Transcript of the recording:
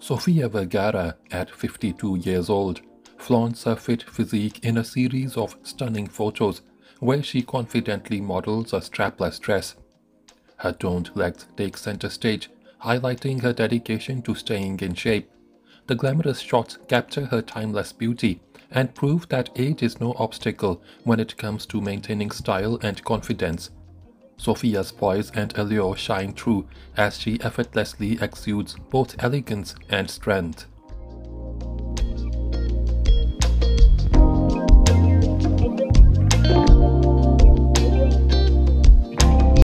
Sofia Vergara, at 52 years old, flaunts her fit physique in a series of stunning photos where she confidently models a strapless dress. Her toned legs take center stage, highlighting her dedication to staying in shape. The glamorous shots capture her timeless beauty and prove that age is no obstacle when it comes to maintaining style and confidence. Sofia's poise and allure shine through as she effortlessly exudes both elegance and strength.